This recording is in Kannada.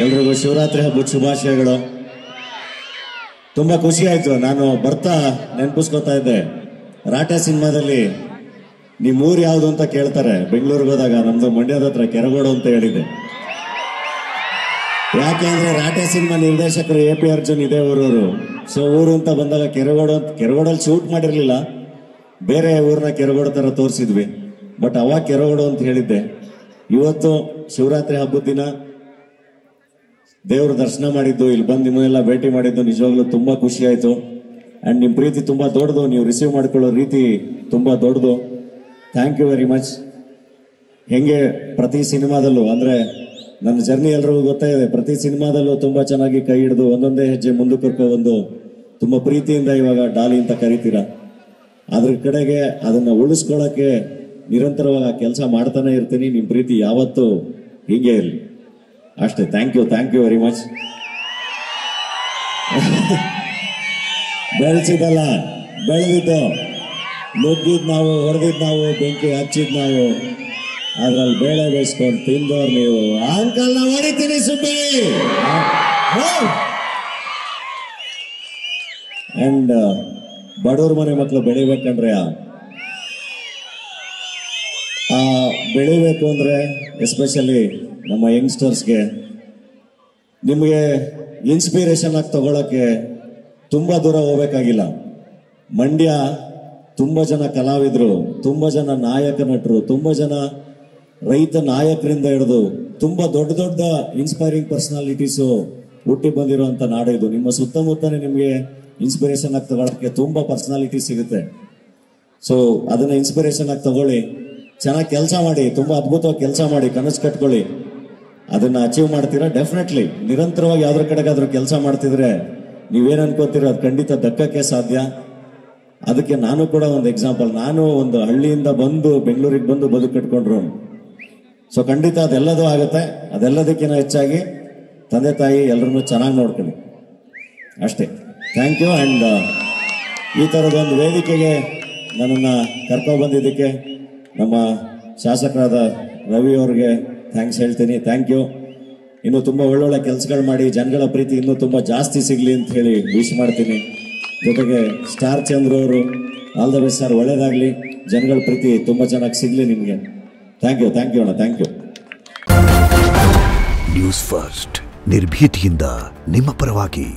ಎಲ್ರಿಗೂ ಶಿವರಾತ್ರಿ ಹಬ್ಬದ ಶುಭಾಶಯಗಳು. ತುಂಬಾ ಖುಷಿ ಆಯ್ತು. ನಾನು ಬರ್ತಾ ನೆನಪಿಸ್ಕೊತಾ ಇದ್ದೆ. ರಾಟೆ ಸಿನಿಮಾದಲ್ಲಿ ನಿಮ್ ಊರು ಯಾವುದು ಅಂತ ಕೇಳ್ತಾರೆ. ಬೆಂಗಳೂರಿಗೆ ಹೋದಾಗ ನಮ್ದು ಮಂಡ್ಯದ ಹತ್ರ ಕೆರಗೋಡು ಅಂತ ಹೇಳಿದ್ದೆ. ಯಾಕೆ ಅಂದ್ರೆ ರಾಟೆ ಸಿನಿಮಾ ನಿರ್ದೇಶಕರು ಎ ಪಿ ಅರ್ಜುನ್ ಇದೇ ಊರವರು ಸೊ ಊರು ಅಂತ ಬಂದಾಗ ಕೆರಗೋಡು ಅಂತ ಕೆರಗೋಡಲ್ಲಿ ಶೂಟ್ ಮಾಡಿರ್ಲಿಲ್ಲ. ಬೇರೆ ಊರನ್ನ ಕೆರಗೋಡು ತರ ತೋರಿಸಿದ್ವಿ. ಬಟ್ ಅವಾಗ ಕೆರಗೋಡು ಅಂತ ಹೇಳಿದ್ದೆ. ಇವತ್ತು ಶಿವರಾತ್ರಿ ಹಬ್ಬದ ದಿನ ದೇವ್ರ ದರ್ಶನ ಮಾಡಿದ್ದು, ಇಲ್ಲಿ ಬಂದು ನಿಮ್ಮನ್ನೆಲ್ಲ ಭೇಟಿ ಮಾಡಿದ್ದು, ನಿಜವಾಗ್ಲೂ ತುಂಬಾ ಖುಷಿ ಆಯಿತು. ಅಂಡ್ ನಿಮ್ಮ ಪ್ರೀತಿ ತುಂಬಾ ದೊಡ್ಡದು, ನೀವು ರಿಸೀವ್ ಮಾಡ್ಕೊಳ್ಳೋ ರೀತಿ ತುಂಬಾ ದೊಡ್ಡದು. ಥ್ಯಾಂಕ್ ಯು ವೆರಿ ಮಚ್ ಹೆಂಗೆ ಪ್ರತಿ ಸಿನಿಮಾದಲ್ಲೂ, ಅಂದ್ರೆ ನನ್ನ ಜರ್ನಿ ಎಲ್ರಿಗೂ ಗೊತ್ತೇ ಇದೆ, ಪ್ರತಿ ಸಿನಿಮಾದಲ್ಲೂ ತುಂಬಾ ಚೆನ್ನಾಗಿ ಕೈ ಹಿಡಿದು ಒಂದೊಂದೇ ಹೆಜ್ಜೆ ಮುಂದಕ್ಕೆ ಒಂದು ತುಂಬ ಪ್ರೀತಿಯಿಂದ ಇವಾಗ ಡಾಲಿ ಅಂತ ಕರಿತೀರ. ಅದ್ರ ಕಡೆಗೆ ಅದನ್ನ ಉಳಿಸ್ಕೊಳ್ಳೋಕೆ ನಿರಂತರವಾಗಿ ಕೆಲಸ ಮಾಡ್ತಾನೆ ಇರ್ತೀನಿ ನಿಮ್ಮ ಪ್ರೀತಿ ಯಾವತ್ತೂ ಹೀಗೆ ಇರಲಿ. ಅಷ್ಟೇ. Thank you thank you very much ಬೆಳೆಸಿದಲ್ಲ ಬೆಳೆದಿದ್ದು. ನುಗ್ಗಿದ್ ನಾವು ಹೊಡೆದಿದ್ ನಾವು, ಬೆಂಕಿ ಹಚ್ಚಿದ್ ನಾವು. ಅದ್ರಲ್ಲಿ ಬೇಳೆ ಬೇಯಿಸ್ಕೊಂಡು ತಿಂದವ್ರು ನೀವು. ಅಂಕಲ್ ನಾವು ಹೊಡಿತೀನಿ ಸುಬ್ಬಿ. ಅಂಡ್ ಬಡವ್ರ ಮನೆ ಮಕ್ಕಳು ಬೆಳಿಬೇಕಂದ್ರೆ ಬೆಳಿಬೇಕು ಅಂದ್ರೆ ಎಸ್ಪೆಷಲಿ ನಮ್ಮ ಯಂಗ್ಸ್ಟರ್ಸ್ಗೆ ನಿಮಗೆ ಇನ್ಸ್ಪಿರೇಷನ್ ಆಗಿ ತಗೊಳಕ್ಕೆ ತುಂಬ ದೂರ ಹೋಗಬೇಕಾಗಿಲ್ಲ. ಮಂಡ್ಯ ತುಂಬ ಜನ ಕಲಾವಿದರು, ತುಂಬ ಜನ ನಾಯಕ ನಟರು, ತುಂಬ ಜನ ರೈತ ನಾಯಕರಿಂದ ಹಿಡಿದು ತುಂಬ ದೊಡ್ಡ ದೊಡ್ಡ ಇನ್ಸ್ಪೈರಿಂಗ್ ಪರ್ಸನಾಲಿಟೀಸು ಹುಟ್ಟಿ ಬಂದಿರುವಂತ ನಾಡು ಇದು. ನಿಮ್ಮ ಸುತ್ತಮುತ್ತನೇ ನಿಮಗೆ ಇನ್ಸ್ಪಿರೇಷನ್ ಆಗಿ ತಗೊಳಕ್ಕೆ ತುಂಬ ಪರ್ಸನಾಲಿಟಿ ಸಿಗುತ್ತೆ. ಸೊ ಅದನ್ನ ಇನ್ಸ್ಪಿರೇಷನ್ ಆಗಿ ತಗೊಳ್ಳಿ. ಚೆನ್ನಾಗಿ ಕೆಲಸ ಮಾಡಿ, ತುಂಬಾ ಅದ್ಭುತವಾಗಿ ಕೆಲಸ ಮಾಡಿ, ಕನಸು ಕಟ್ಕೊಳ್ಳಿ. ಅದನ್ನ ಅಚೀವ್ ಮಾಡ್ತೀರಾ? ಡೆಫಿನೆಟ್ಲಿ ನಿರಂತರವಾಗಿ ಯಾವ್ದ್ರ ಕಡೆಗಾದ್ರೂ ಕೆಲಸ ಮಾಡ್ತಿದ್ರೆ ನೀವೇನ್ ಅನ್ಕೋತೀರೋ ಅದು ಖಂಡಿತ ದಕ್ಕಕ್ಕೆ ಸಾಧ್ಯ. ಅದಕ್ಕೆ ನಾನು ಕೂಡ ಒಂದು ಎಕ್ಸಾಂಪಲ್ ನಾನು ಒಂದು ಹಳ್ಳಿಯಿಂದ ಬಂದು ಬೆಂಗಳೂರಿಗೆ ಬಂದು ಬದುಕು ಕಟ್ಕೊಂಡ್ರು. ಸೊ ಖಂಡಿತ ಅದೆಲ್ಲದೂ ಆಗುತ್ತೆ. ಅದೆಲ್ಲದಕ್ಕಿಂತ ಹೆಚ್ಚಾಗಿ ತಂದೆ ತಾಯಿ ಎಲ್ಲರನ್ನೂ ಚೆನ್ನಾಗಿ ನೋಡ್ಕೊಳ್ಳಿ. ಅಷ್ಟೇ. ಥ್ಯಾಂಕ್ ಯು ಆ್ಯಂಡ್ ಈ ಥರದೊಂದು ವೇದಿಕೆಗೆ ನನ್ನನ್ನು ಕರ್ಕೊಂಡು ಬಂದಿದ್ದಕ್ಕೆ ನಮ್ಮ ಶಾಸಕರಾದ ರವಿ ಅವ್ರಿಗೆ ಥ್ಯಾಂಕ್ಸ್ ಹೇಳ್ತೀನಿ. ಥ್ಯಾಂಕ್ ಯು ಇನ್ನು ತುಂಬ ಒಳ್ಳೊಳ್ಳೆ ಕೆಲಸಗಳು ಮಾಡಿ, ಜನಗಳ ಪ್ರೀತಿ ಇನ್ನೂ ತುಂಬ ಜಾಸ್ತಿ ಸಿಗಲಿ ಅಂತ ಹೇಳಿ ವಿಶ್ ಮಾಡ್ತೀನಿ. ಜೊತೆಗೆ ಸ್ಟಾರ್ ಚಂದ್ರ ಅವರು ಆಲ್ ದ ಬೆಸ್ಟ್ ಸರ್ ಒಳ್ಳೇದಾಗಲಿ. ಜನಗಳ ಪ್ರೀತಿ ತುಂಬ ಚೆನ್ನಾಗಿ ಸಿಗಲಿ ನಿಮಗೆ. ಥ್ಯಾಂಕ್ ಯು ಥ್ಯಾಂಕ್ ಯು ಅಣ್ಣ. ಥ್ಯಾಂಕ್ ಯು ನ್ಯೂಸ್ ಫಸ್ಟ್ ನಿರ್ಭೀತಿಯಿಂದ ನಿಮ್ಮ ಪರವಾಗಿ.